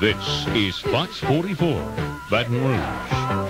This is Fox 44, Baton Rouge.